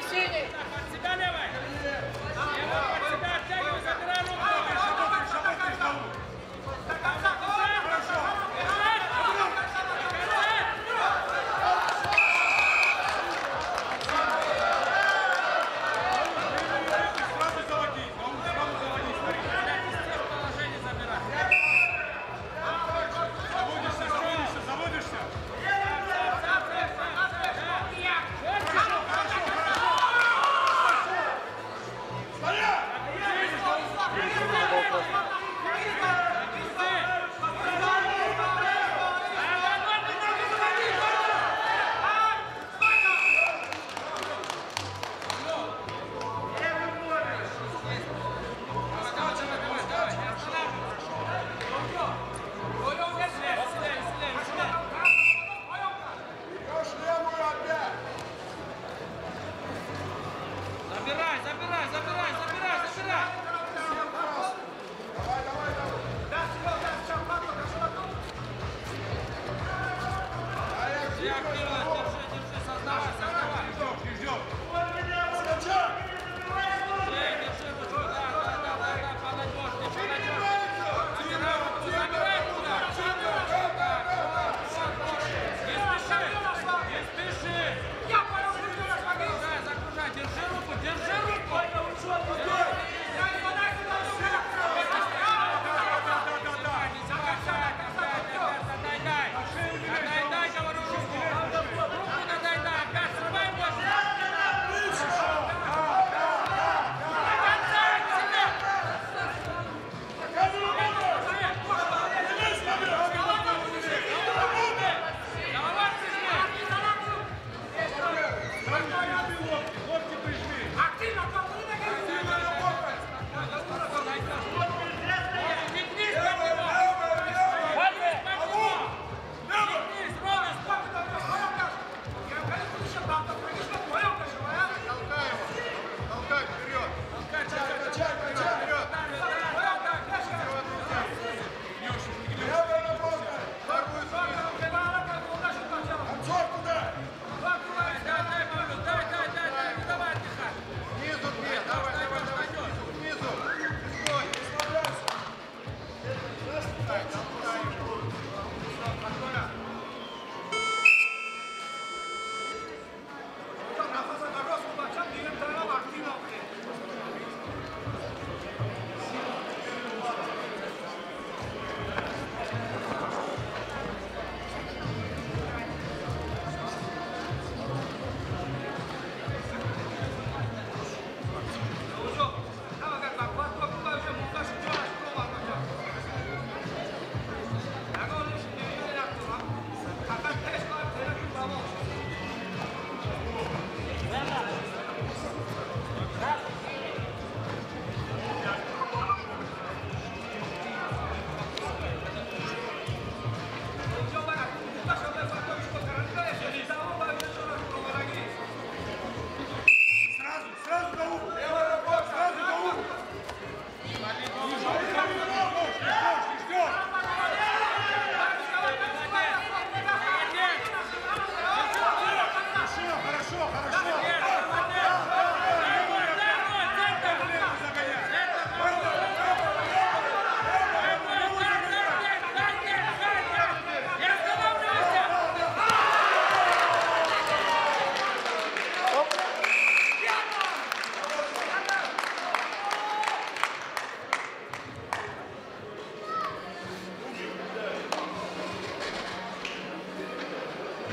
Exit.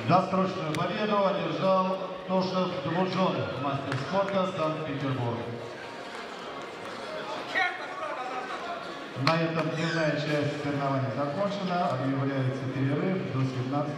Досрочную победу одержал Тошев Двуджон, мастер спорта Санкт-Петербург. На этом дневная часть соревнований закончена. Объявляется перерыв до 17